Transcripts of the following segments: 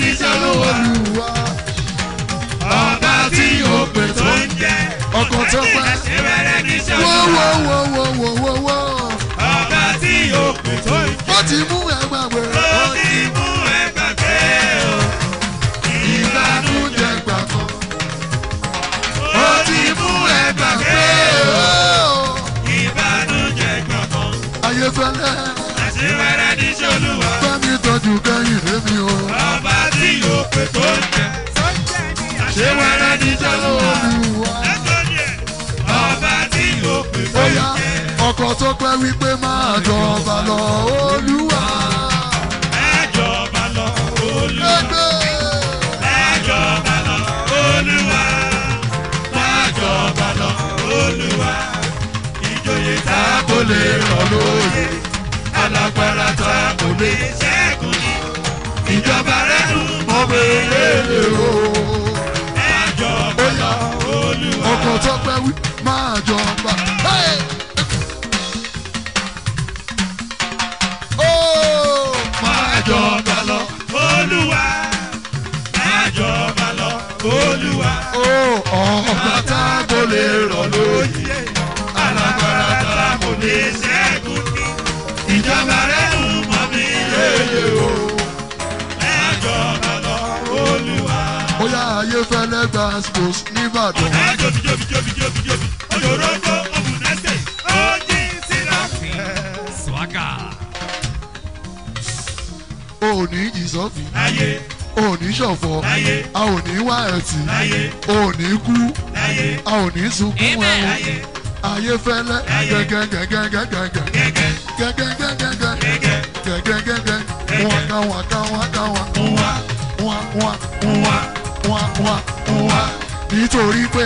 ní sọ́lọ́wọ́. olùwà Ọba tí yóò pè tó ń jẹ́. ọkọ̀ tó pẹ́ Àṣewẹ́rẹ́ ní wọ́ sọ́lọ́wọ́. wọ́ wọ́ wọ́ wọ́ wọ́ wọ́ Ọba tí yóò pè tó ń jẹ́. ó ti mú ẹ gbàgbé Ó ti mú ẹ gbàgbé o. ìbànújẹ́ gbà kan Ó ti mú ẹ gbàgbé o. Ìbànújẹ́ gbà kan. ayéfẹ́lẹ́ Àṣewẹ́rẹ́ ní sọ́lọ́wọ́. bámi tọ́jú kẹ́yìn lémi o wípé máa jọba lọ olúwa Ẹjọba lọ Olúwa. ẹgbẹ́ Ẹjọba lọ Olúwa. Ẹjọba lọ Olúwa. Ìjòyè tá a kò lè rọ̀ lóye. Alágbára tá a kò lè ṣẹ́gun ní. Ìjọba rẹ̀ dùn mọ́ bèrè o. Ẹjọba lọ Olúwa. ọkọ̀ tó pẹ́ wí máa jọba. Hey! Gba sports nìbàdàn. ẹ jobi jobi jobi jobi jobi ojorogo omunese oji sinafi. O ò ní ìsọ́fì, láyé. O ò ní ṣọ̀fọ̀, láyé. A ò ní wá ẹ̀tì, láyé. O ò ní kú, láyé. A ò ní sunkún láyé. Ayéfẹ́lẹ́ Ayé. gẹ́gẹ́gẹ́gẹ́gẹ́gẹ́. gẹ́gẹ́. Gẹ́gẹ́gẹ́gẹ́gẹ́. gẹ́gẹ́. Gẹ́gẹ́gẹ́gẹ́. Waka waka waka waka. nwa Wá wá wá. Nítorí pé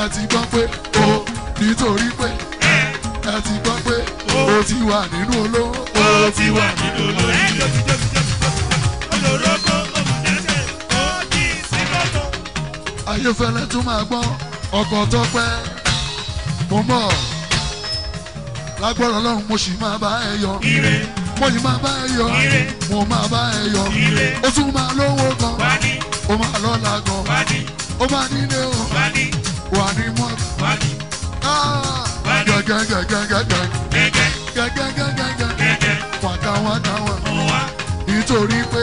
ẹ ti gbọ́ pé o nítorí pé ẹ ti gbọ́ pé o ti wà nínú olówó. ó ti wà nínú sinafi. Ayéfẹ́lẹ́ tún máa gbọ́ ọkọ̀ tó pẹ́. Mo mọ̀ lágbára Ọlọ́run mo sì máa bá ẹ yọ. ire Mo sì máa bá ẹ yọ. ire Mo máa bá ẹ yọ. Ó tún máa lówó gan. Ó máa lọ́la gan. Ó máa nílé o. Wà ní mọ́tò. wani Gẹ́gẹ́gẹ́gẹ́gẹ́. gẹ́gẹ́ Gẹ́gẹ́gẹ́gẹ́gẹ́. gẹ́gẹ́ Wàkà wàkà wà. nwa Nítorí pé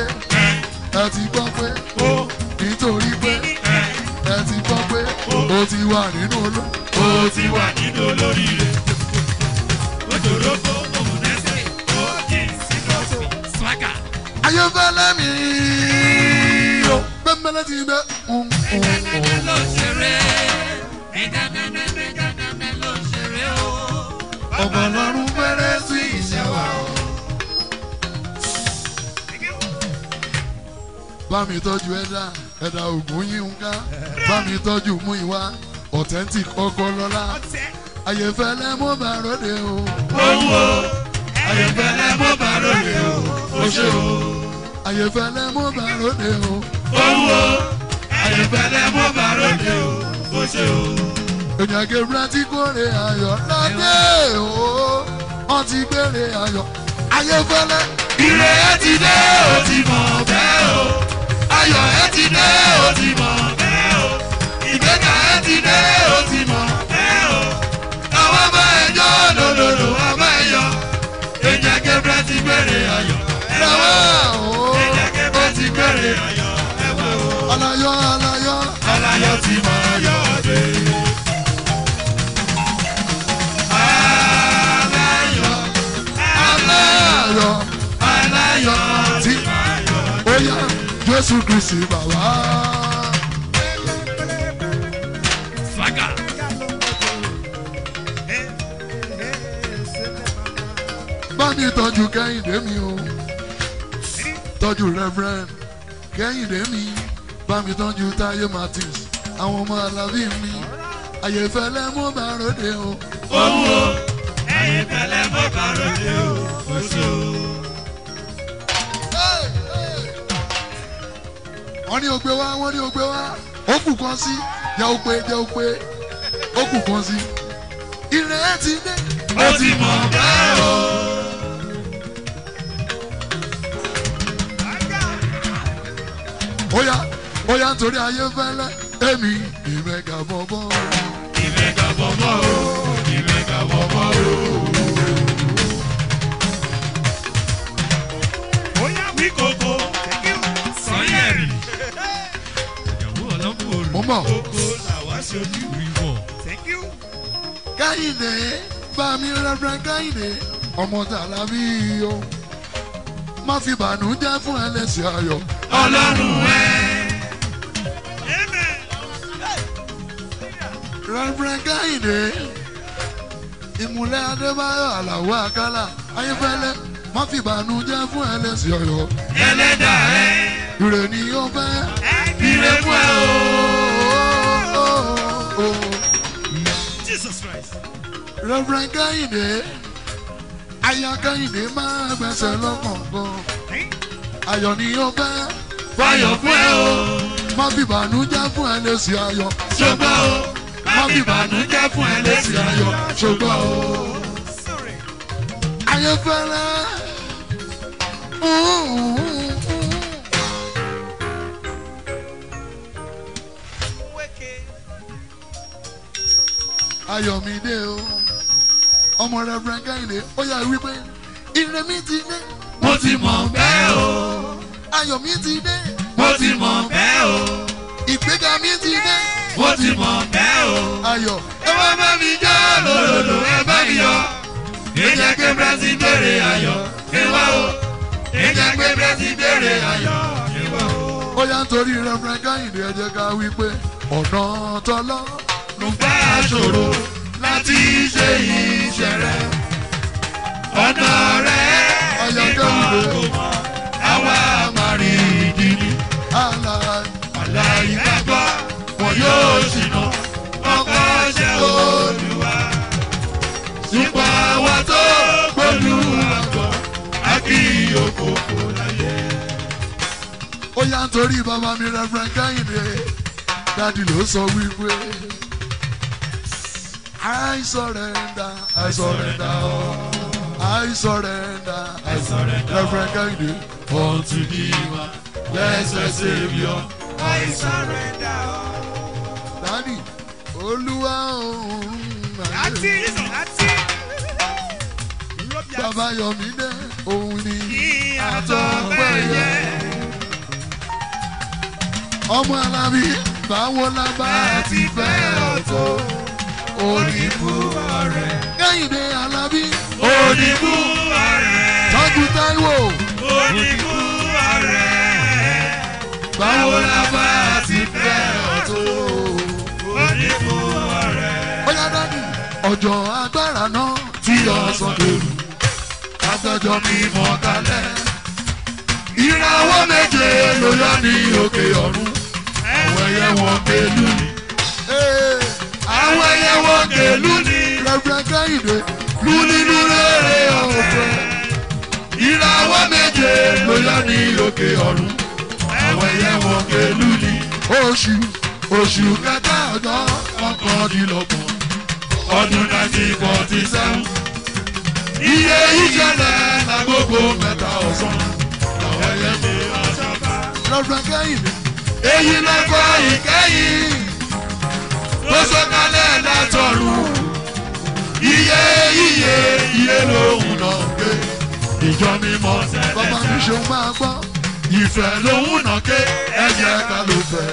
ẹ ti gbọ́ pé. Nítorí pé ẹ ti gbọ́ pé o ti wà nínú olówó. ó ti wà nínú lórí rẹ̀. swagger. Ayéfẹ́lẹ́ mi Bẹ́ẹ̀mẹ́lẹ́ ti gbẹ́. Mẹ́gàdẹ́mẹ́ ló ṣeré. Mẹ́gàdẹ́mẹ́ ló ṣeré o. Ọmọ ọlọ́run fẹ́rẹ́ sí iṣẹ́ wa o. Bá mi tọ́jú ẹ̀dá ẹ̀dá ògùn yín ká. Bá mi tọ́jú mú ìwá authentic ọkọ lọ́la. Mo bá ròde o. Owó ayọ̀fẹ́lẹ́ mo bá lóde o. O ṣe o. Ayéfẹ́lẹ́ mo bá ròde o. Owó ayọ̀fẹ́lẹ́ mo bá lóde o. O ṣe o. Ènìyàn Gabriel ti kórè ayọ̀ ládé o. Wọ́n ti gbére ayọ̀. Ayéfẹ́lẹ́ Ire ẹ ti dé o ti mọ̀ bẹ́ẹ̀ o. Ayọ̀ ẹ ti dé o ti mọ̀ bẹ́ẹ̀ o. Ìgbéga ẹ ti dé o ti mọ̀ bẹ́ẹ̀ o. Àwọn ọmọ ẹjọ́ lòlòlò ọmọ ẹ̀yọ́. Èèyàn Gabriel ti gbére ayọ̀. Ẹ lọ́wọ́ Jésù Kristi bàbá. Swagger. bá mi tọ́jú kẹ́hìndé mi o tọ́jú reverend kẹ́hìndé mi bá mi tọ́jú táyé martins àwọn ọmọ alábí mi àyèfẹ́lẹ́ mú bá ròde o. owó ẹyin pẹ̀lẹ́ mọ kàròdé o oṣù. Wọ́n ní ògbé wá wọ́n ní ògbé wá ó kù kan sí jẹ́ ó pé jẹ́ ó pé ó kù kan sí. ìrìn ẹ̀ ti dé. ó ti mọ̀ bẹ́ẹ̀ o. ó yá ó yá nítorí ayé fẹ́lẹ́ èmi ìmẹ̀gà bọ̀bọ̀. ìmẹ̀gà bọ̀bọ̀ o ìmẹ̀gà bọ̀bọ̀ o. bóyá wí kókó làwa ṣojú ìwọ̀. káyìndé bá mi rẹ́fẹ́ káyìndé ọmọ tààlà bí o má fi bànújẹ́ fún ẹlẹ́sìn ayọ̀. ọlọ́run ẹ̀. rẹ́fẹ́ káyìndé ìmùlẹ̀ adébáyọ̀ àlàó àkàlà ayéfẹ́lẹ́ má fi bànújẹ́ fún ẹlẹ́sìn ayọ̀. ẹlẹ́dà ẹ̀. ìrè ni ó fẹ́. ire fún Reverend Kẹ́hìndé, aya Kẹ́hìndé máa gbẹ̀sẹ̀ lọ́kọ̀ọ̀kan. Ayọ̀ ni ó fẹ́. fayọ̀ fún ẹ o. Má fi bànújẹ́ fún ẹ ayọ̀. ṣùgbọ́n o. má fi bànújẹ́ fún ẹ lésì ayọ̀. Ṣùgbọ́n o. Ayé fẹ́lẹ́. Ayọ̀mídé o. Ọmọ Reverend Kẹ́hìndé, ó yà wípé ire mi ti dé. mo ti mọ̀ bẹ́ẹ̀ o. Ayọ̀ mi ti dé. mo ti mọ̀ bẹ́ẹ̀ o. Ìgbéga mi ti dé. mo ti mọ̀ bẹ́ẹ̀ o. Ayọ̀. ẹ wá bá mi já lòlòlò ẹ bá mi yọ. ìjẹ́ pé bẹ́sì béèrè ayọ̀ kí wá o. ìjẹ́ pé bẹ́sì béèrè ayọ̀ kí wá o. ó yá nítorí Reverend Kẹ́hìndé ẹ jẹ́ ká wí pé ọ̀nà tọ́lọ́ ló fẹ́ aṣòro láti ṣe iṣẹ́ rẹ̀. ọ̀nà rẹ̀ kò mọ̀ àwa rí ìdí ni. àlàyé aláìgbàgbọ́ wọn yóò ṣìnà ọkọ̀ ṣe olùwà. ṣùgbọ́n àwa tó gbólúwa gbọ́ a kì í òkòkò láyé. ó yá nítorí bàbá mi Reverend Kẹ́hìndé dádì ló sọ wípé I surrender I surrender. All I surrender. I surrender. Reverend Kẹ́hìndé unto thee my blessed saviour I surrender. dádì olúwa òun Láti láti bàbá Yọ̀mídé òun ni àtọ̀pẹ́ yẹ. ọmọ alábí báwo la bá ti fẹ́ ọ̀tọ̀ Oníbú ọ̀rẹ́. Kẹ́hìndé alábí Oníbú ọ̀rẹ́. tọ́jú Táíwò Oníbú ọ̀rẹ́. báwo la bá ti fẹ́ ọ̀tọ̀ Oníbú ọ̀rẹ́. bóyá dádì ọjọ́ agbára náà tí ọ̀sán dèrú adájọ́ mi mọ̀ kálẹ̀ ìràwọ̀ méje ló yọ ní òkè ọ̀run àwọn ẹyẹ wọn pẹ̀lú ni. Àwọn ẹyẹ wọn pẹ̀lú ni. Reverend Kẹ́hìndé lúnínú rere ọ̀fẹ́. Ìràwọ̀ méje ló yọ ní òkè ọ̀run. Àwọn ẹyẹ wọn pẹ̀lú ni. oṣù oṣù kẹta ọjọ́ ọkàndínlọ́gbọ̀n ọdún nineteen forty seven. Iye ìṣẹ̀lẹ̀ lágogo mẹ́ta ọ̀sán. Làwọn ẹyẹ mi ọ̀ṣọ́ká. Reverend Kẹ́hìndé èyí lọ́kọ̀ ìkẹyìn tó sọ̀kalẹ̀ látọ̀run. Iye iye iye lòun náà gbé ìjọ mímọ́ bàbá mi ṣe máa gbọ́. Ìfẹ́ lòun náà ké. Ẹ̀jẹ̀ ká ló fẹ́.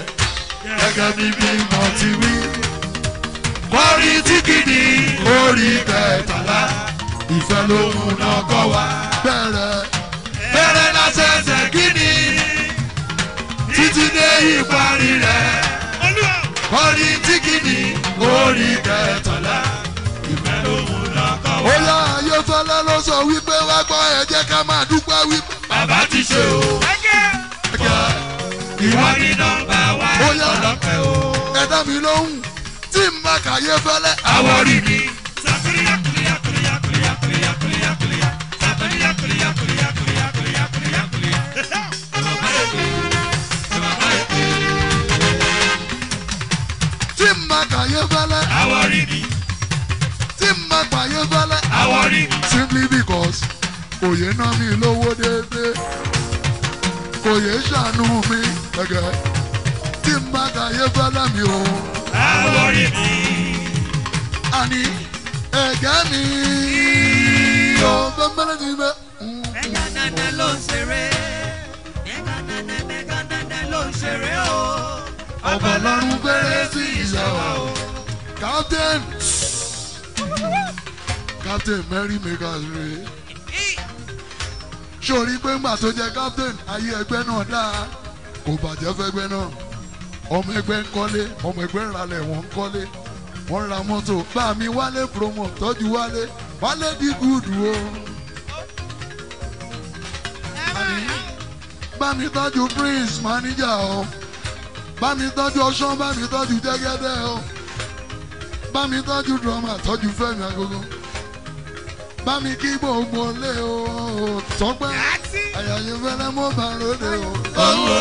Gẹ́gẹ́ bí bímọ ti wí. kọrin tí kìíní orí kẹtàlá. Ìfẹ́ lòun náà kọ́ wa. Bẹ̀rẹ̀. Bẹ̀rẹ̀ lásẹ̀sẹ̀ kìíní. Títí dé ìparí rẹ̀. Kọrin tí kìíní orí kẹtàlá ìfẹ́ lòun náà kọ́ wa. ó yá ayéfẹ́lẹ́ ló sọ wípé wá gbọ́ ẹ jẹ́ ká máa dúpẹ́ wípé. bàbá ti ṣe o. ìwọ ni nọmba wá Ó yá. ọlọ́pẹ́ o. ẹ dá mi lóhùn tí n bá kàyé fẹ́lẹ́. àwọ̀ rí mi. Fẹ́lẹ́. àwọ̀ rí mi. tí n bá kàyé fẹ́lẹ́. rí mi. simply because òye ná mi lówó déédéé òye ṣàánú mi gẹ́gẹ́ tí n bá kàyé fẹ́lẹ́ mi o. àwọ̀ rí mi. àní ẹ̀gẹ́ mi ò bẹ́ẹ̀ ti bẹ́. Mẹ́gà dandan ló ń ṣeré. Mẹ́gà dandan mẹ́gà dandan ló ń ṣeré o. ọba ọlọ́run gbére sí ìṣẹ́ wa o. captain! Captain mary makers é sórí pé ńgbà tó jẹ captain ayé ẹgbẹ́ náà dáa kò bàjẹ́ fẹ́gbẹ́ náà. Ọmọ ẹgbẹ́ ń kọ́lé ọmọ ẹgbẹ́ ń ralẹ̀ wọ́n ń kọ́lé. Wọ́n ra mọ́tò. Bá mi wálé promo tọ́jú wálé. Wálé di gúdù o. bá mi tọ́jú prince manager o. Bá mi tọ́jú ọṣán bá mi tọ́jú jẹ́gẹ́dẹ́ o bá mi tọ́jú drummer tọ́jú fẹ́mi agogo. Bá mi kí gbogbo lé o tọ́pẹ́ àyàyè fẹ́lẹ́ mo bá ròde o. Owó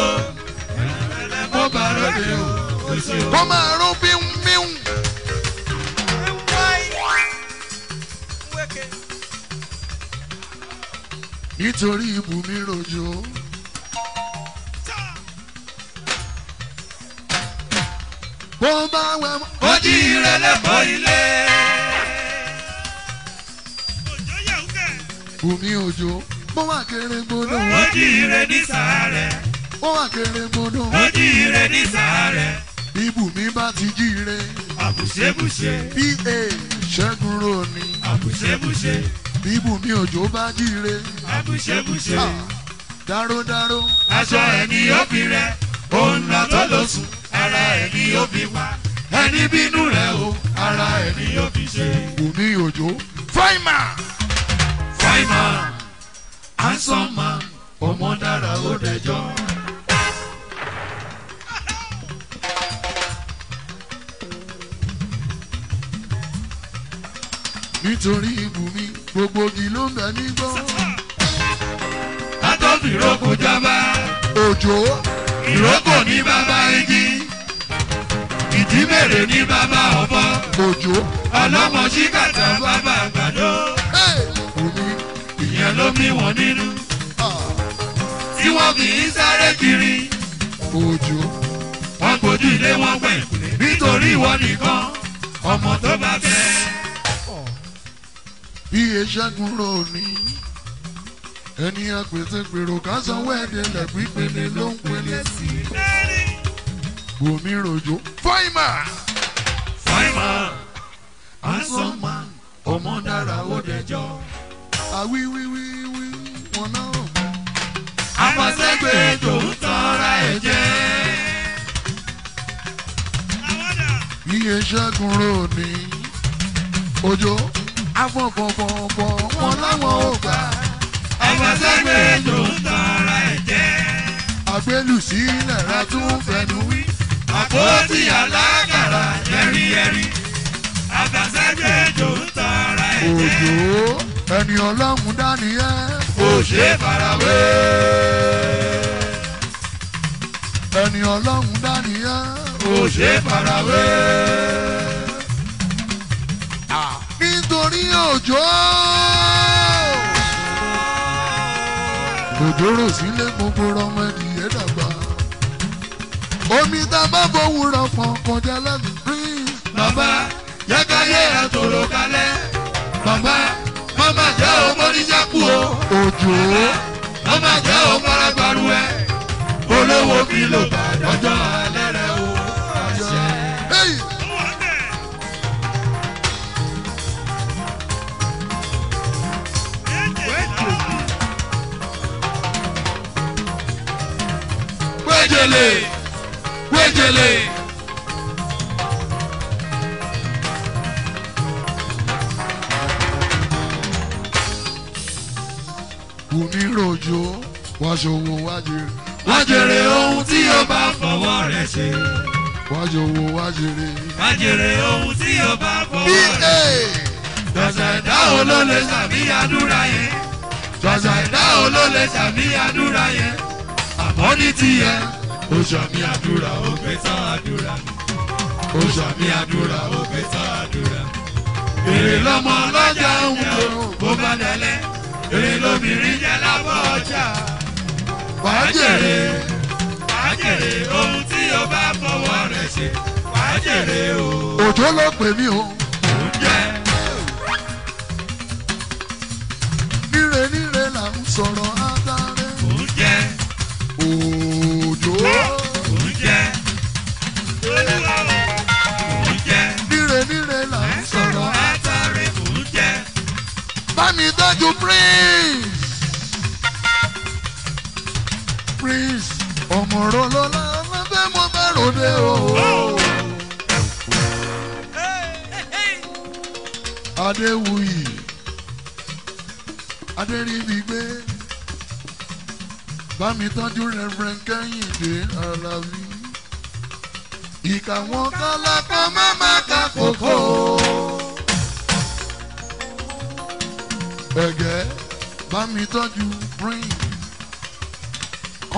mo bá ròde o. kó máa rún bíún bíún. nítorí ibùmí rojo bó bá wẹ̀ mọ́. ó jí ire lẹ́kọ̀ọ́ ilé. bùmí òjò bó wà kéré gbódò ó jí ire ní sàárẹ̀. bó wà kéré gbódò ó jí ire ní sàárẹ̀. ibùmí bá ti jíire àbùṣebùṣe. pa ṣẹ́gun ròní àbùṣebùṣe. ibùmí òjò bá jíire àbùṣebùṣe. dáródáró aṣọ ẹni yóò fi rẹ òun lọ tó lọ sùn ara ẹni yóò fi pa ẹni bínú rẹ o ara ẹni yóò fi ṣe. bùmí òjò fáìmà. Handsome man ọmọ dára ó dẹjọ́. nítorí ibùmí gbogbo igi ló ń bẹ nígbó látọ́bì ìrókò jábá òjò ìrókò ní bàbá igi ìdímèrè ní bàbá ọ̀bọ òjò ọlọ́mọ ṣíkàtà bàbá àgbàdo. Ìyẹn ló bí wọn nínú. Ah, tí wọ́n fi ń sáré kiri. Òjò wọ́n gbójú ilé wọn gbẹ̀ nítorí ìwọ nìkan ọmọ tó bá fẹ́. bí eṣẹ́gun ròní ẹni àpètèpèrò ká sanwó ẹ̀dẹ̀lẹ̀ pípele ló ń pele sí. I bùmí rojò fáìmà. Man handsome man ọmọ dára ó dẹjọ́. àwíwíwíwí wọn náà. Rò tó ń tọ́ra ẹ̀ jẹ́. bí eṣẹ́gun ròní òjò afọ̀fọ̀fọ̀fọ̀ wọn láwọn ò gbà. Àfọ̀sẹ́gbẹ̀ tó ń tọ́ra ẹ̀ jẹ́. àgbélù sílẹ̀ rẹ tún fẹnu wí àpótí alágàrà yẹ́rìyẹ́rì. àfọ̀sẹ́gbẹ̀ tó ń tọ́ra ẹ̀ jẹ́. òjò ẹni ọlọ́run dání ẹ́ kò ṣe é farawé. ẹni ọlọ́run dání ẹ́ kò ṣe é farawé. nítorí òjò òjò rò sílé gbogbo ọmọ ẹnìyẹn dàgbà omi tá a bá fowó rọ pọn kọjá lẹ́nu rí bàbá jẹ́ ká yé àtòrò kalẹ̀. bàbá mama jẹ́ o mọ́nísàkú o. òjò mama jẹ́ o mọ́lágbárù ẹ̀. olówó fi lò bá dọ́jọ́ alẹ́ rẹ̀ o. àṣẹ. Hey! wéjele wéjele. Bùnmi rojo wá ṣòwò wá jèrè. wá jèrè ohun tí o bá fọwọ́ rẹ̀ ṣe. Wá ṣòwò wá jèrè. wá jèrè ohun tí o bá fọwọ́ rẹ̀ ṣe. Jọ̀sẹ̀ ẹ̀dá wo ló lè sàmì àdúrà yẹn? Jọ̀sẹ̀ ẹ̀dá wo ló lè sàmì àdúrà yẹn? Àmọ́ ní tiẹ̀, ó sàmì àdúrà ó gbé tán àdúrà mi. Ó sàmì àdúrà ó gbé tán àdúrà. Èrè lọ́mọ ọlọ́jà ń wò bó bá dẹ̀lẹ́. Èrè lóbìnrin jẹ́ lábọ́ ọjà. Wàá jèrè. Wàá jèrè ohun tí o bá fọwọ́ rẹ̀ ṣe. Wàá jèrè o. Òjò ló pè mí o. Oúnjẹ. Níre níre là ń sọ̀rọ̀ átáré. Bámi tọ́jú Prince. Prince ọ̀mọ̀rọ̀ lọ́la ọlọ́fẹ́ mo bá ròde o. Adéwuyì Adéríbigbé Bámi tọ́jú Reverend Kẹ́hìndé Alábí. Ìkà wọn kálákọ́ má má ka kókó. Ẹ̀gẹ́ bámi tọ́jú Prince.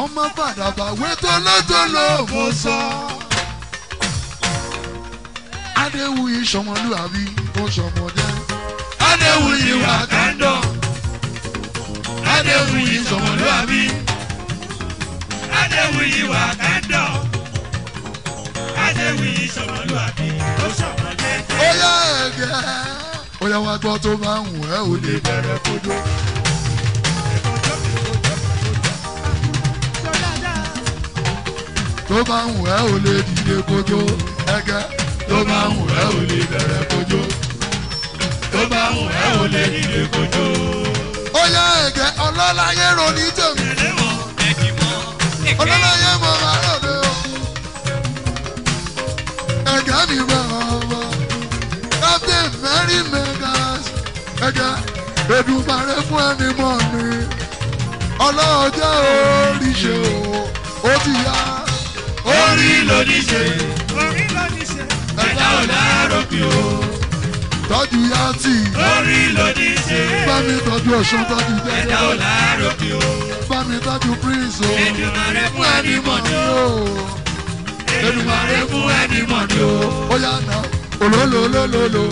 Ọmọ fàdàbà wé tólótóló mo sọ. Adéwuyì sọmọlúwàbí ó sọmọdé. Adéwuyì wà kándọ̀. Adéwuyì sọ̀mọ̀lúwàbí. Adéwuyì wà kándọ̀. Adéwuyì sọ̀mọ̀lúwàbí. Ó sọ̀mọ̀dé. Ó yá ẹ̀gẹ́. Ó yá wá gbọ́ tó bá ń wù ẹ́ ò lè bẹ̀rẹ̀ kojú. Tó bá ń wù ẹ́ ò lè dìde kojú. Ẹ̀gẹ́ tó bá ń wù ẹ́ ò lè bẹ̀rẹ̀ kojú. Tó bá wù ẹ́ ò lè dìde kojú. Ó yá ẹ̀gẹ́ ọlọ́láyé ronú tèmi. Ọlọ́láyé mo máa ròde o. Ẹ̀gẹ́ mi bẹ̀rẹ̀ ọmọ. Captain Mary Megas. Ẹ̀gẹ́ Èdùmàrè fún ẹni mọ̀ ni. Ọlọ́ọ̀jẹ́ oríṣi o. Ó ti yá. Orí ló ní ṣe. Ẹ̀dá ò láàárọ̀ bí o. Tọ́jú yàtì. Orí ló ní ṣe. Bá mi tọ́jú ọ̀ṣun tọ́jú Ẹ̀dá ò jẹ́jẹ́. láàárọ̀ bí o. Bá mi tọ́jú Prince o. Èdùmàrè fún ẹni mọ̀ ni o. Èdùmàrè fún ẹni mọ̀ ni o. Ó yá nà. Olólólólólólò.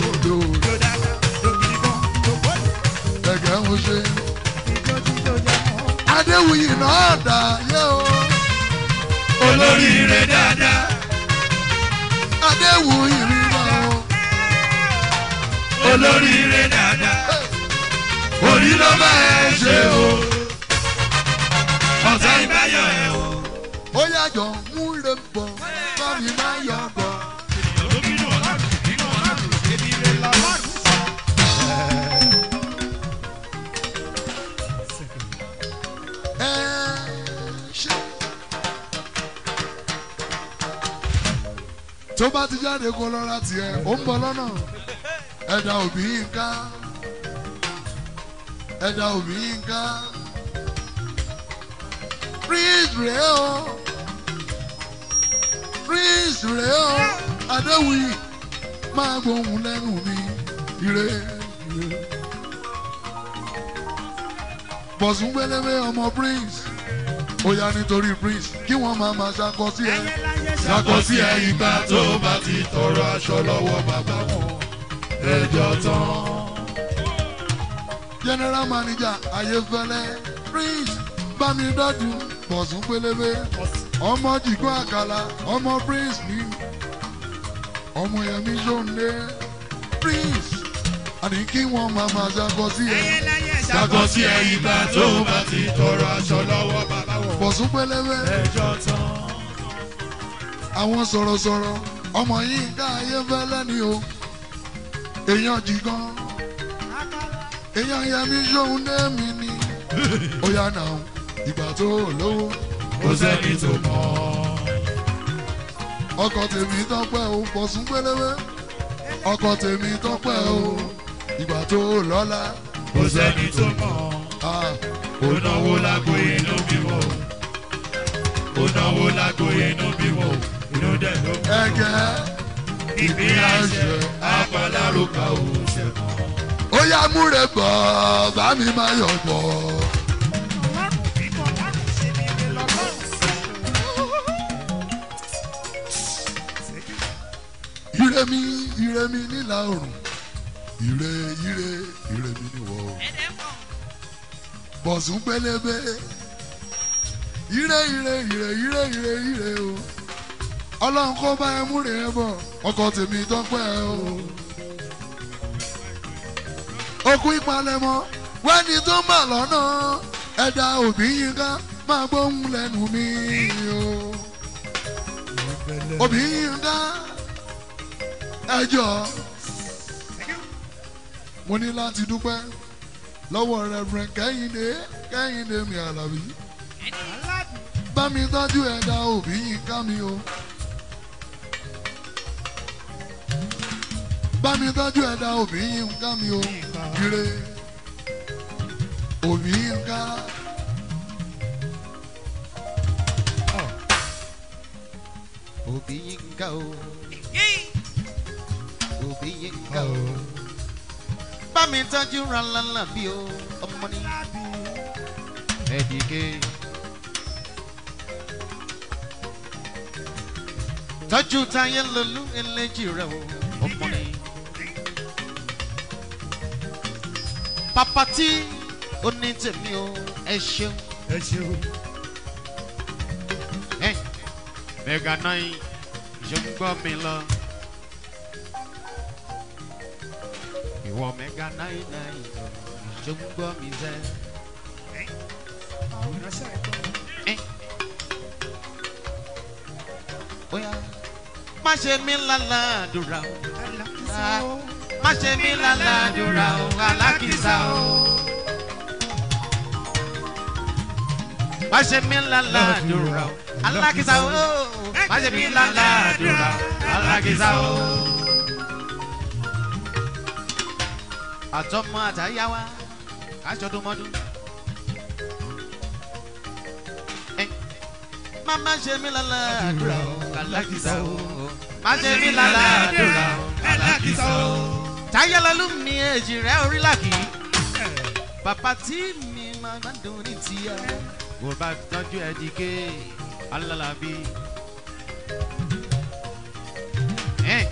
Ẹ̀gẹ́ ń ṣe. Adéwuyì náà dà yé o. Olóríire dáadáa. Adéwuyì rí náà o. Olóríire dáadáa. Orí ló bá ẹ ṣe o. Ọ̀tá ìbáyọ̀ ẹ o. Ó yàjọ̀ mú lè bọ̀. Bá mi má yọ bọ̀. Tó bá ti jáde kó lọ́ra tiẹ̀, ó ń bọ̀ lọ́nà. Ẹ̀dá òbí yín ká. Ẹ̀dá òbí yín ká. Prince rèé o. Prince rèé o. Adéwì máa gbóhùn lẹ́nu mi. Ire ire. Bọ̀sùn gbélébé ọmọ Prince. Ó yá nítorí Prince kí wọ́n máa máa ṣakọ sí ẹ. Ṣàkọ sí ẹ ìgbà tó bá ti tọrọ aṣọ lọ́wọ́ bàbá wọn. Ẹjọ́ tán. General manager Ayéfẹ́lẹ́ Prince Bámidọ́dù Bọ̀sùn gbélébé ọmọ jìgbọ́ àkàlà ọmọ Prince ní ọmọ Yẹmí Ṣóńdé Prince àní kí wọ́n máa máa ṣakọ sí ẹ. Ṣàkọ sí ẹ ìgbà tó bá ti tọrọ aṣọ lọ́wọ́ bàbá. Bọ̀sùn tán. àwọn sọ̀rọ̀sọ̀rọ̀ ọmọ yìí ká Ayéfẹ́lẹ́ ni o. Èèyàn jìgan èèyàn Yẹmí Ṣóńdé mi ni. Ó yá náà ìgbà tó lówó. Kò sẹ́ni tó mọ̀. ọkọ tèmi tọpẹ́ o Bọ̀sùn gbélébé ọkọ tèmi tọpẹ́ o ìgbà tó lọ́lá. Kò sẹ́ni tó mọ̀. ah, ó náwó lágbo inú bí wò ó náwó lágbo inú bí wò inú dẹ̀ ló wò ẹ̀gẹ́. Ìpín àṣẹ apalárúkà ò ṣẹ̀kọ́. ó yá múre bọ̀ bá mi máa yọ̀ bọ̀. ire mi ire mi nílà oòrùn ire ire ire mi níwọ̀ oòrùn bọ̀sùn pélébé ire ire ire ire ire ire o. Ọlọ́run kó bá ẹ múre ẹ bọ̀. Ọkọ̀ tèmi tọ́pẹ́ o. okun ìpalẹ̀mọ́ wẹ́ni tó bà lọ́nà. Ẹ̀dá òbí yín ká máa gbóhùn lẹ́nu mi o. òbí yín ká mo ní láti dúpẹ́ lọ́wọ́ rẹ̀ kẹ́hìndé kẹ́hìndé mi àlàbí bá mi tọ́jú ẹ̀dá òbí yín ká mi o. bá mi tọ́jú ẹ̀dá òbí yín ká mi o. ire òbí yín ká. òbí yín ká o òbí yín ká o bá mi tọ́jú rànlọ́lá bí o ọmọ ní ẹ̀dígé. Tọ́jú táyé lolú eléjì rẹ̀ o ọmọ ní. papa tí ó ní tèmi o ẹ ṣeun. ẹ ṣeun. Hey, mega nine ṣe ń gbọ́ mi lọ. Ìwọ mega nine nine ṣe ń gbọ́ mi sẹ́. Eh. Má ṣe mí lálàdúrà o. Má ṣe mí lálàdúrà o, alákìsà o. Má ṣe mí lálàdúrà o, alákìsà o. Má ṣe mí lálàdúrà o, alákìsà o. Àtọ́mọ àtàyáwá, aṣọ́dúnmọ́dún. Eh. Má má ṣe mí lálàdúrà o, alákìsà o. Má ṣe mí lálàdúrà. Táyé lọ́lú mi èjì rẹ̀ orí làkì. Bàbá tí mi máa ń dùn ní tìyà. Mo bá tọ́jú ẹ̀dígé alálàbí. Eh.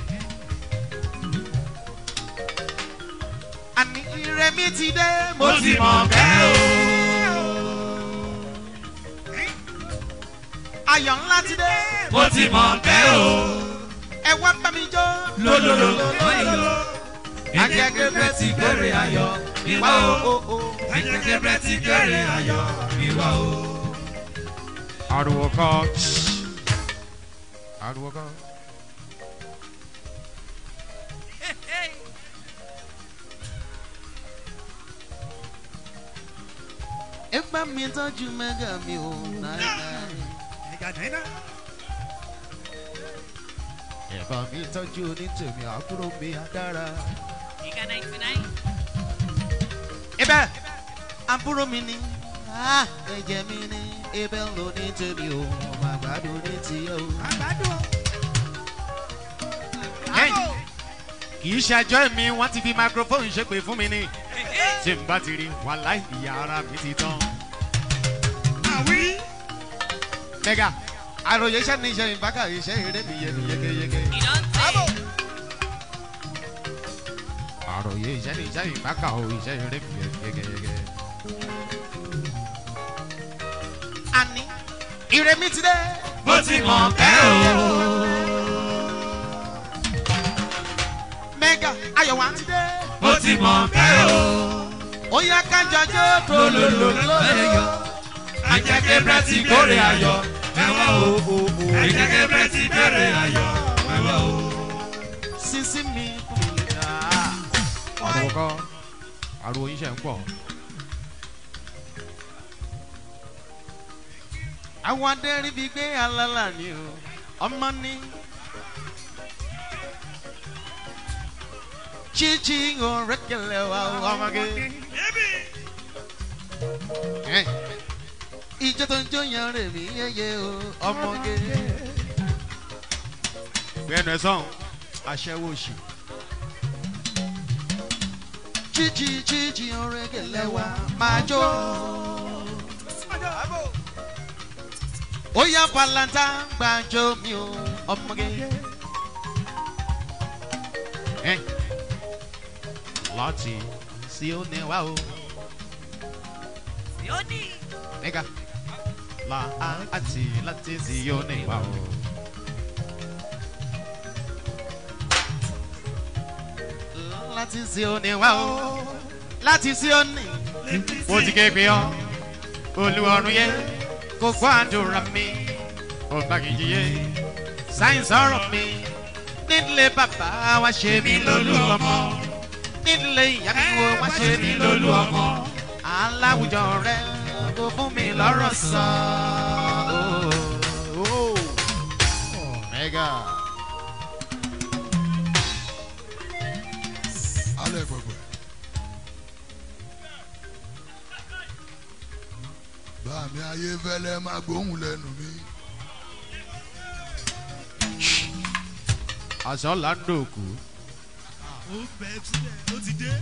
Àní ire mi ti dé, mo ti mọ̀ bẹ́ẹ̀ o. Ayọ̀ ńlá ti dé, mo ti mọ̀ bẹ́ẹ̀ o. ẹ wá bá mi jó. lólólólólóló. Ìjẹ́gẹ́bẹ́ ti kéré ayọ̀ ìwà o. Ìjẹ́gẹ́bẹ́ ti kéré ayọ̀ ìwà o. Ariwo kan. Ariwo kan. Ẹ bá mi tọ́jú mẹ́gà mi ò náírà. Ẹ bá mi tọ́jú onítèmi àbúrò mi àdára. Giga 99. Ibẹ̀ àbúrò mi ni. Ah, Ẹ̀jẹ̀ mi ni ibẹ̀ ló ní tèmi o. Ọmọ àgbàdo ní tiẹ̀ o. Hey, kì í ṣàjọ́ mi wọ́n ti fi microphone ṣépè fún mi ni tí n bá ti rí wàhálà ìyá ara mi ti tán. mẹ́gà àròyé iṣẹ́ ní iṣẹ́ ìbákà iṣẹ́ eré mi yé mi yékéyéké. You don't say. àròyé iṣẹ́ ní iṣẹ́ ìbákà o iṣẹ́ eré mi yé mi yékéyéké. àní ire mi ti dé. Mo ti mọ̀ bẹ́ẹ̀ o. mẹ́gà ayọ̀ wa ti dé. Mo ti mọ̀ bẹ́ẹ̀ o. ó yá ká jọjọ́ tó lólólólóló. Ìjẹ́gẹ́bẹ́ ti kéré ayọ̀ ẹ̀wà o. Ìjẹ́gẹ́bẹ́ ti kéré ayọ̀ ẹ̀wà o. sísí mi dá. ariwo kọ́ ariwo yín ṣe ń pọ̀. àwọn adẹ́rìn bíi gbé alálà ni o ọmọ ní. chichi ọ̀rẹ́kẹ̀lẹ̀ wa o ọmọge. Ìjọ tó ń jó yan rè mí yéye o ọmọge. gbẹnu ẹ sọ̀hún aṣẹ́wó òṣì. jíjí jíjí orin lẹ́wà máa jó. ó yá palanta gbàjọ mi o ọmọge. Láti sí ó ní wá o. Yoni. Nigga. La àti láti sí ó ní wá o. Láti sí ó ní wá o. Láti sí ó ní. Mo ti ké pé ọ́. Olúwarun yẹ kó gbọ́ àdúrà mi. Kìí yé. Sáyẹ̀nsì ọ̀rọ̀ mi. Nílé bàbá wa ṣe mí lólú ọmọ. Nílé ìyá mi wo wá ṣe mí lólú ọmọ. Aláwùjọ rẹ̀ kò fún mi lọ́rọ̀ sọ. Mega. alẹ́ pẹ̀pẹ̀. báàmì ayé fẹ́lẹ́ máa gbóhùn lẹ́nu mi. Aṣọ là ń dòkú. ó bẹ sílẹ̀ ó ti dé.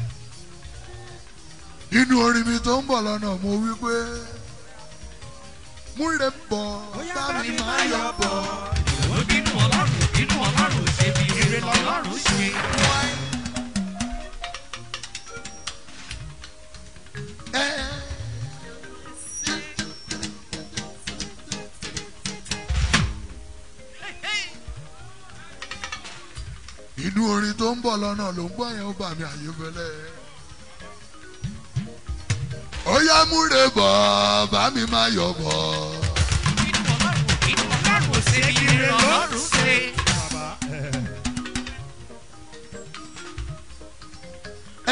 Nínú orin mi tó ń bọ̀ lọ́nà mo wí pé múre bọ̀ báàmì máa yọ bọ̀. ó bínú ọlọ́run bínú ọlọ́run ṣe bí eré lọ́lọ́run ṣe. inú orin tó ń bọ̀ lọ́nà ló ń gbọ́ yẹn ó bà mí àyè fẹ́lẹ́. Ó yá múre bọ̀ báàmì máa yọ bọ̀.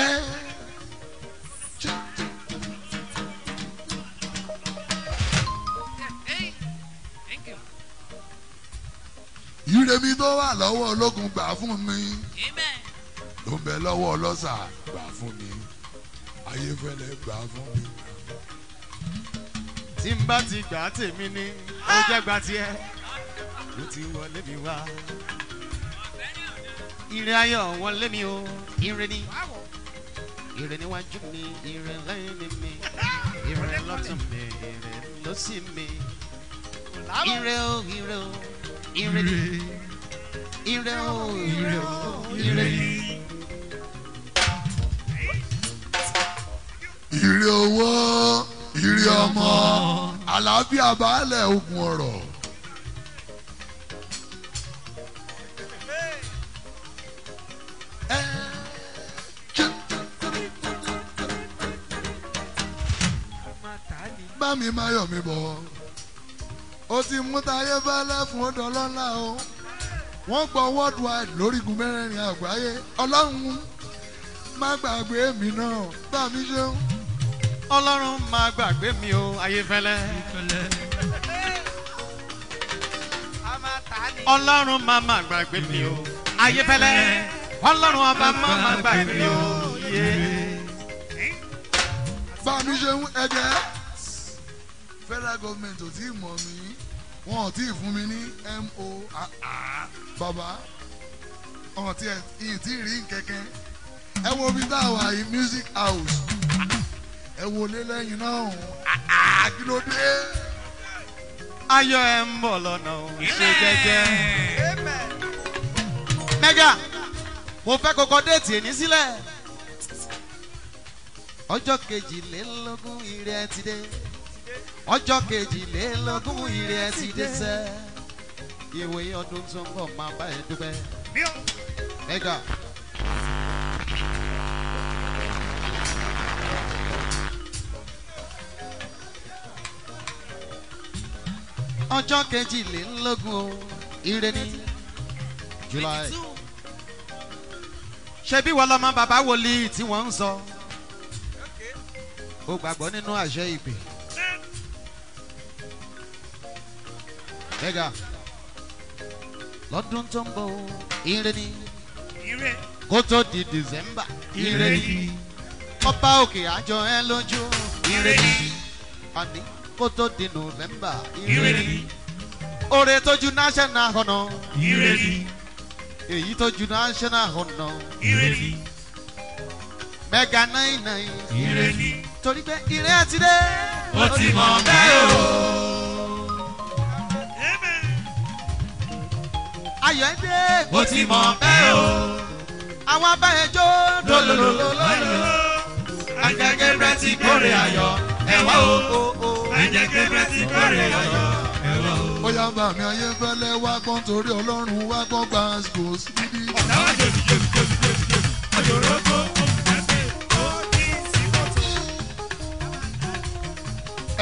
ẹ mi tó wà lọ́wọ́ ológun gbà fún mi Amen. ló ń bẹ lọ́wọ́ ọlọ́sà gbà fún mi ayé fẹ́lẹ́ gbà fún mi. Tí n bá ti gbà tèmi ní, ó jẹ́ gba tiẹ̀. Ló ti wọlé mi wá. Ire ayọ̀ wọlé mi o, ire ni. Ire níwájú mi, ire lẹ́yìn mi. Ire lọ́tún mi, ire lọ́sí mi. Ire o, ire o, ire ni. Ire o, ire o, ire ni. Ire owó ire ọmọ àlàáfíà baálẹ̀ ogun ọ̀rọ̀. Bá mi máa yọ̀ mí bọ̀ ó ti mú táyé fẹ́lẹ́ fún ọdọ lọ́la o wọ́n gbọ́ worldwide lórígun mẹ́rẹ̀ẹ̀rin àgbáyé ọlọ́run má gbàgbé mi náà bá ṣeun. Ọlọ́run máa gbàgbé mi o, ayéfẹ́lẹ́. Ọlọ́run máa máa gbàgbé mi o, ayéfẹ́lẹ́. Ọlọ́run ọba máa máa gbàgbé mi o, yé. bá mi ṣeun ẹgẹ federal government ò tí ì mọ̀ mí. Wọn ò tí ì fún mi ní mo bàbá ọ̀hún tí ì tí ì rí kẹ̀kẹ́ ẹ wo bí tá a wà yìí music house ẹ wo lé lẹ́yìn náà ah, ah, kí ló dé. Ayọ̀ ẹ̀ ń bọ̀ lọ́nà o, ṣe jẹ́jẹ́. Mẹ́gà, mo fẹ́ kọ́kọ́ déètì èní sílẹ̀. Ọjọ́ kejìlélógún ire ẹ ti dé. Ọjọ́ kejìlélógún ire ẹ ti dé sẹ́. Ìwé ọdún tó ń bọ̀ máa bá ẹ dúpẹ́. Mẹ́gà. Ọjọ́ kejìlélógún o, ire ní July. Ṣebí wọ́n lọ́mọ bàbá wòlíì tí wọ́n ń sọ. Ó gbàgbọ́ nínú àṣẹ ìpè. Mẹ́gà. Lọ́dún tó ń bọ̀ ire ní kó tó di December. Ire ní ọba òkè àjọ ẹ lójú. Ire ní àní kó tó di november. Ni oore tó ju national ire ni èyí tó ju national ire ni mega nine nine. Ni torí pé ire ti dé. ó ti mọ̀ bẹ́ẹ̀ o. ayọ̀ ẹ dé. ó ti mọ̀ bẹ́ẹ̀ o. àwọn abáyẹjọ́ lólólólólóló àjẹgẹ́ brẹ́ ti kórè ayọ̀. Ẹ̀wá o. àjẹgẹ́ brẹ́ ti kórè ayọ̀. Ẹ̀wá o. ó yá bá mi ayé fẹ́lẹ́ wá gbọ́n torí ọlọ́run wá gbọ́n gbàǹsìkò síbí. ọ̀tàwá jòjì jòjì jòjì jòjì jòjì. Ọjọ́rọ́gbó òmùgbẹ́sẹ̀ ó ní ìsìnkọ́tò.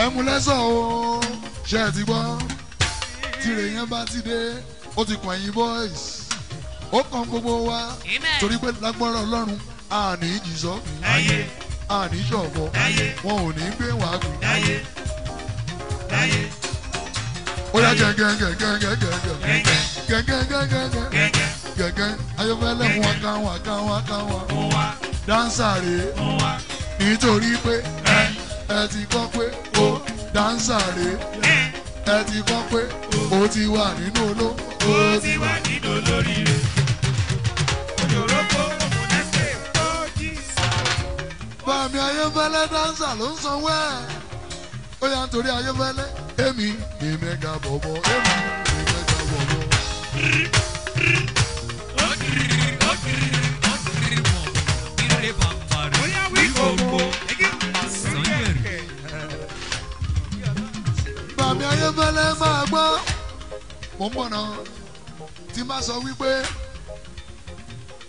ẹ mú lẹ́sọ̀ o ṣe é ti gbọ́? Tìrè yẹn bá ti dé ó ti kàn yín boys ó kàn gbogbo wa. Torí pé lágbára ọlọ́run àní jìsọ́ láyé àní ṣọ̀bọ̀. Láyé wọn ò ní gbé wàá gùn. Ó yá gẹ́gẹ́gẹ́gẹ́gẹ́gẹ́ gẹ́gẹ́ gẹ́gẹ́gẹ́gẹ́gẹ́ gẹ́gẹ́ gẹ́gẹ́ ayọ́fẹ́lẹ́ wọn ká wọn ká wọn ká wọn dáńsà rèé nítorí pé ẹ ti kọ́ pé ó dáńsà rèé ẹ ti kọ́ pé ó ti wà nínú oló ó ti wà nínú olóríire. bàmí ayéfẹ́lẹ́ dáńsà ló ń sanwó ẹ̀ ó yà nítorí ayéfẹ́lẹ́ èmi ní mẹ́ga bọ̀bọ̀ èmi ní mẹ́ga bọ̀bọ̀. Bàmí ayéfẹ́lẹ́ máa gbọ́. Mò ń bọ̀ náà tí bá sọ wípé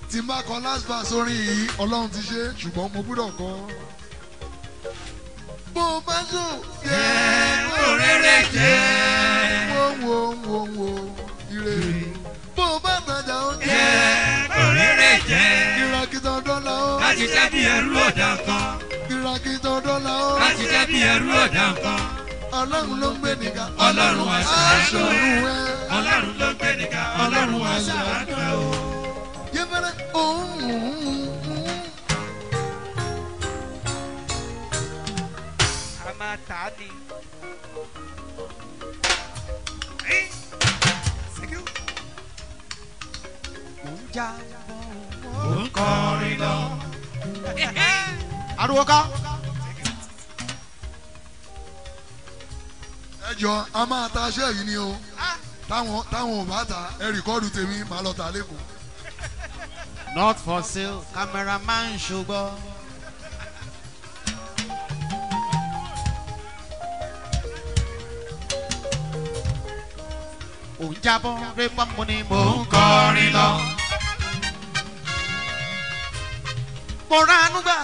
tí bá kọ last verse orin yìí ọlọ́run ti ṣe ṣùgbọ́n mo gbúdọ̀ kọ. bó o bá sùn òrèrè jẹ́ wo wo wo wo ire. Bó o bá tajà ó jẹ. Jẹ́ òrèrè jẹ́ kìràkìtà dọ́là ó. Láti jẹ́ bí ẹrú ọ̀dà kan kìràkìtà dọ́là ó. Láti jẹ́ bí ẹrú ọ̀dà kan ọlọ́run ló ń gbé nìkan Ọlọ́run á ṣàánú aṣọ òun ẹ. Ọlọ́run ló gbé nìkan ọlọ́run á ṣàánú ẹ o. yẹfẹrẹ òun. a já ó ń kọrin lọ. ariwo ká. ẹ jọ a máa ta aṣẹ yìí ni o táwọn táwọn ò bá ta ẹ rìkọ́dù tèmi màá lọ tà lẹ́kọ̀ọ́. not for sale cameraman ṣùgbọ́n. ò ń jábọ́ rẹ́pọ̀ mo ni mò ń kọrin lọ. Mo ránú gbà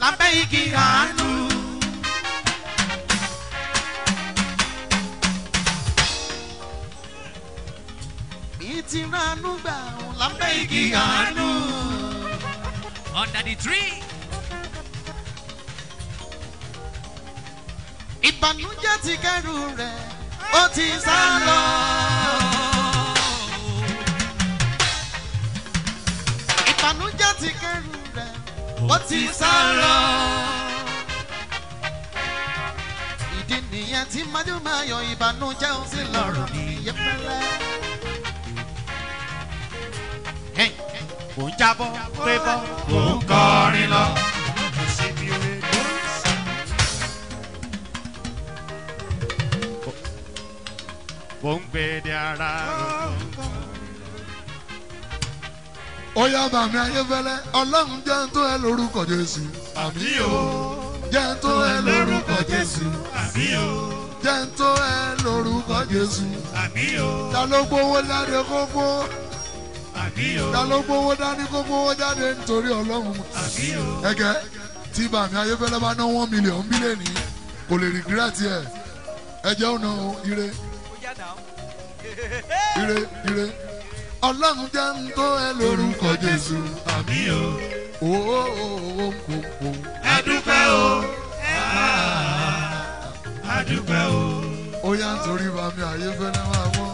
lábẹ́ igi àánú. mi ti ránú gbà lábẹ́ igi àánú. Under the tree. ìbànújẹ́ ti kẹ́rù rẹ̀ ó ti sá lọ. ìbànújẹ́ ti kẹ́rù ó ti sá lọ. ìdí nìyẹn tí májú máa yọ ìbànújẹ́ ó sì lọ́rùn nìyẹn fẹ́lẹ́. Mò ń jábọ́ pé bọ́. ó ń kọrin lọ. mò ń gbé de ara ó yá bàmí ayéfẹ́lẹ́ ọlọ́run jẹ́ ń tó ẹ lórúkọ jésù. Àmì o. Jẹ́ ń tó ẹ lórúkọ jésù. Àmì o. Jẹ́ ń tó ẹ lórúkọ jésù. Àmì o. Ta ló gbowó jáde kókó? Àmì o. Ta ló gbowó dání kó gbowó jáde nítorí ọlọ́run. Àmì o. Ẹgẹ tí bàmí ayéfẹ́lẹ́ bá ná one million bílíọ̀nù kò lè rìgírẹ́tì ẹ̀. Ẹ jẹ́ ọ̀nà ire. Ire ire ọlọ́run jẹ́ ń tó ẹ lórúkọ jésù àmì o. O o o o o. O. ẹ dúpẹ́ o. Ó yá nítorí bàmí ayéfẹ́lẹ́ máa wọ́.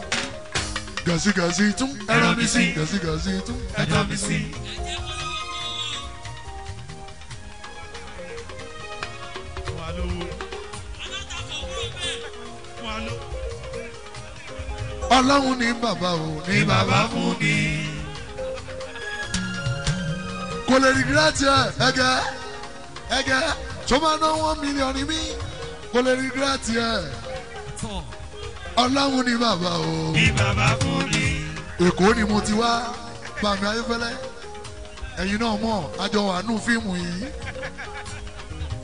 Gàṣígàṣí tún ẹran mi sí. Gàṣígàṣí tún ẹjọ́ mi sí. Ọlọ́run ní bàbá o ní bàbá fún ni. kò lè regret ẹ ẹgẹ ẹgẹ tó máa ná one million ní mí? Kò lè regret ẹ. Ọlọ́run ní bàbá o. Ní bàbá fún ni. èkó ni mo ti wá bàmí ayéfẹ́lẹ́. Ẹ̀yin náà mọ̀ àjọ wà nù fíìmù yìí.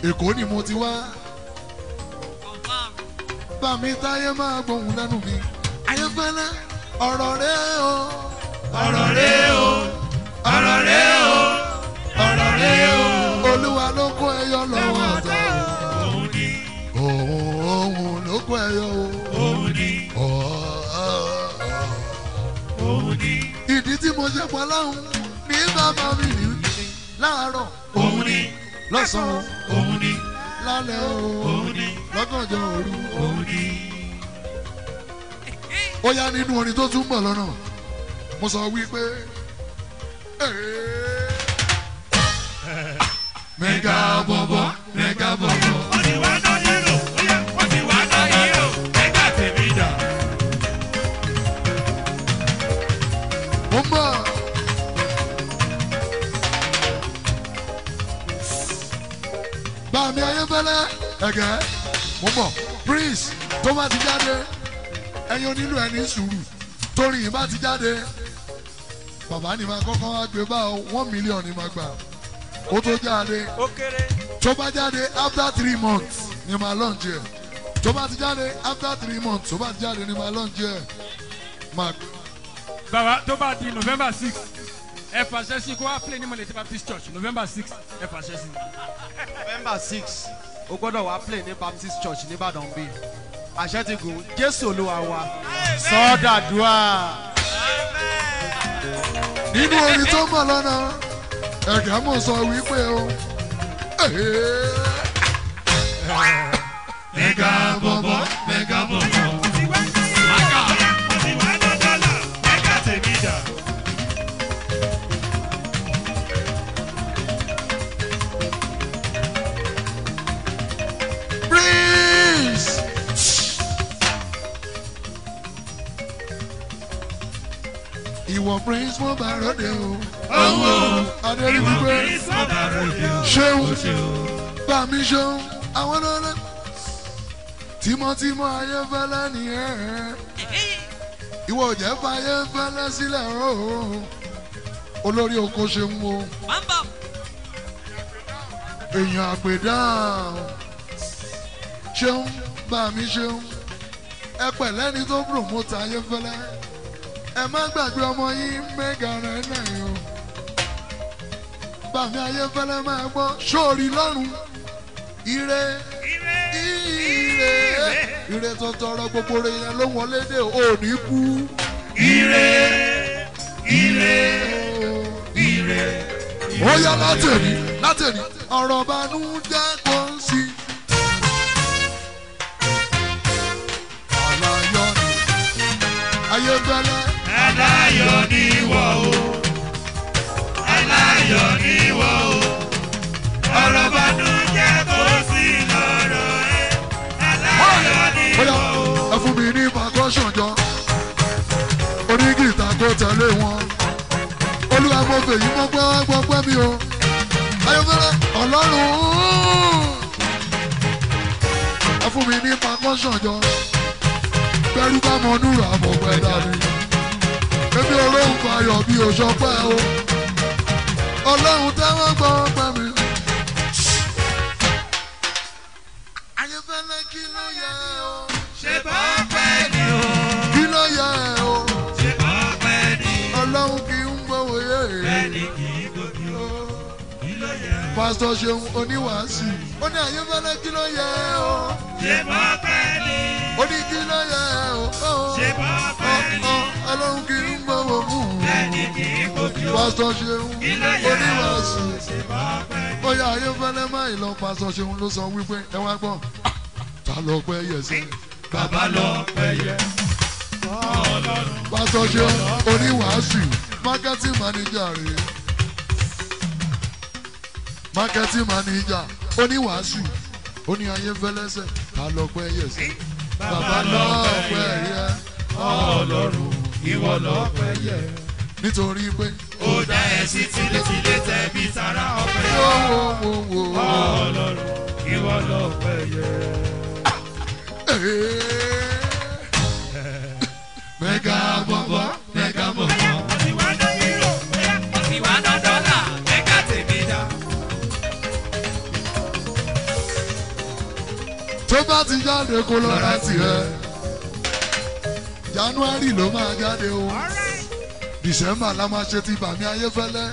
Èkó ni mo ti wá. Bàmí táyé máa gbóhùn lẹ́nu mi ayéfẹ́lẹ́ ọ̀rọ̀ rẹ o. Ọ̀rọ̀ rẹ o, ọ̀rọ̀ rẹ o, ọ̀rọ̀ rẹ o. olúwa ló kó ẹyọ lọ́wọ́ ọ̀tá Òun ni, o. Òun òun ló kó ẹyọ òun ni, o òun ni, ìdí tí mo ṣe pọ̀ láhùn ní bàbá mi rí láàárọ̀. Òun ni, lọ́sàn-án. Òun ni, lálẹ́ o. Òun ni, lọ́gànjọ́ òru. òun ni. Ó yá nínú orin tó tún bọ̀ lọ́nà mo sọ wípé mẹ́gà bọ̀bọ̀ mẹ́gà bọ̀bọ̀ Wọ́n ti wá náà yẹ́rò, ó yẹ, wọ́n ti wá náà yẹ́rò. Ẹgbẹ́ tèmi dà. ń bọ̀. bàmí ayéfẹ́lẹ́ ẹ̀gẹ́ mo bọ̀ prince tó bá ti jáde ẹ̀yin onílù ẹni sùúrù torí yìí bá ti jáde bàbá ni máa kọ́kọ́ wá gbé bá one million ni máa gbà. Ó tó jáde. Tó bá jáde after three months ni máa launch ẹ̀. Tó bá ti jáde after three months tó bá ti jáde ni máa launch ẹ̀. Máa bàbá tó bá di november six ẹ fàṣẹ sí kó wá play ní mọ̀lẹ́tì baptist church november six ẹ fàṣẹ sí. november six o gbọ́dọ̀ wá play ní baptist church nìbàdàn bíi àṣẹ ti gùn jésù olúwa wa sọ́dàdúrà. nínú orin tó bọ̀ lọ́nà ẹ̀gá mọ̀ sọ wípé o. mẹ́gà bọ̀bọ̀ mẹ́gà bọ̀bọ̀. Ìwọ prince mo bá ròde o. Owó. Ìwọ̀n kì í sọ́ba ròde o. ṣeun bá mi ṣeun àwọn lọ́lẹ́. tímọ́tímọ́ ayéfẹ́lẹ́ nìyẹn. ìwọ ò jẹ́ fàyè fẹ́lẹ́ sílẹ̀ o. olórí oko ṣeun o. Bam bam. èèyàn àpèdá ṣeun bá mi ṣeun ẹ pẹ̀lẹ́ ni tó promote ayéfẹ́lẹ́ ẹ má gbàgbé ọmọ yín mẹ́gà rẹ̀ náà o bàmí ayéfẹ́lẹ́ máa gbọ́. Sóòrì lọ́rùn ire ire ire. tó tọrọ gbogbo rẹ̀ yẹn ló wọlé dé òní kú. Ire, ire ire. Ó yá látẹ̀rí látẹ̀rí. Ọ̀rọ̀ banú jẹ́ kó ń sí. àlàyé ni. Ayéfẹ́lẹ́ aláyọ̀ ni wọ́ o. Aláyọ̀ ni wọ́ o. Ọ̀rọ̀ bọ́dún jẹ́ kó sí lọ́rọ̀ ẹ̀. Aláyọ̀ ni wọ́ o. ẹ fún mi ní percussion jọ onígìtà tó tẹ̀lé wọn olúwa mo fèyí mọ́ pẹ́ gbọ́ pẹ́ mi o ayọ̀fẹ́lẹ́ ọlọ́run ẹ fún mi ní percussion jọ bẹ́rù bá mọ pẹ́ dání èmi olóhùn fàyọ̀ bí òṣọpẹ́ o ọlọ́run tẹ́wọ́ gbọ́ pẹ́ mi. ayọ̀fẹ́lẹ́ kí ló yẹ o Ṣé bọ́ pẹ́ ni o? kí ló yẹ o Ṣé bọ́ pẹ́ ni? ọlọ́run kì í gbowó yé Bẹ́ẹ̀ni kì í gòkè o. Kí ló yẹ? pásítọ̀ ṣeun oníwàásù ó ní ayéfẹ́lẹ́ kí ló yẹ o Ṣé bọ́ pẹ́ ni? Kí ló yẹ ó Ṣé bọ́ pẹ́ ni? ọlọ́run kì í ń gbowó fún un Bẹ́ẹ̀ni kì í o. pásítọ̀ ṣeun ló yẹ oníwàásù pẹ́ yà ayéfẹ́lẹ́ má ìlọ pásítọ̀ ṣeun ló sọ wípé ẹ wá gbọ́ ta ló pẹ́ yẹ sí Bàbá lọ pẹ́yẹ. pásítọ̀ ṣeun oníwàásù marketing manager rèé marketing manager oníwàásù ó ní ayéfẹ́lẹ́sẹ̀ ta ló pẹ́ yẹ sí bàbá lọ́pẹ́ yẹ ọlọ́run ìwọ lọ́pẹ́ yẹ. nítorí pé. ó dá ẹ sí tilétilé tẹbi tara ọpẹ́ yẹ ọlọ́run ìwọ lọ́pẹ́ yẹ. Ah! Eh. mega boy. tó bá ti jáde kó lọ́ra tirẹ̀. January ló máa jáde o. December la máa ṣe ti bàmí ayéfẹ́lẹ́.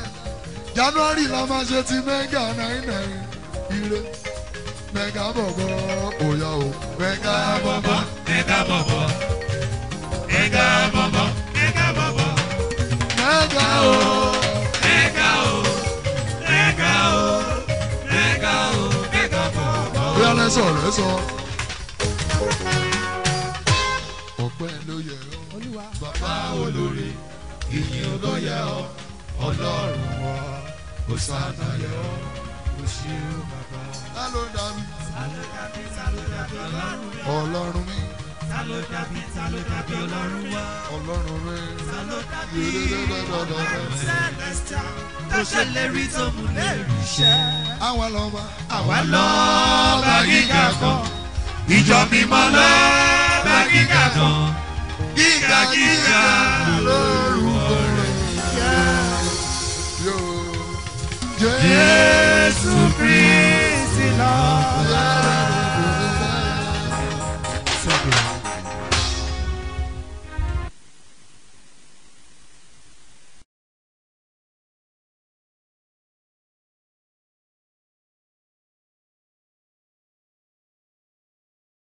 January la máa ṣe ti mega nine nine. Ire. Mega bọ̀bọ̀ òyà o. Mega bọ̀bọ̀. Mega bọ̀bọ̀. Mega bọ̀bọ̀. Mega bọ̀bọ̀. Mega o. sọ̀rọ̀ sọ. ọpẹ́ ló yẹ ọ́. Bàbá olórí ìyìn ló yẹ ọ́. Ọlọ́run ọ́ kò sáànà yẹ ọ́ kò sí bàbá. ta mi ta ló dàbí ta ló dàbí ọlọ́run wá. ọlọ́run rẹ̀ ta ló dàbí ọlọ́run rẹ̀ tó ṣèlérí tó mú lérí iṣẹ́. àwa lọ́ba àwa lọ́ba gíga kan ìjọ mímọ́ lọ́ba gíga kan gíga gíga lórúkọ rẹ̀ jẹ́. Jésù Kristi lọ.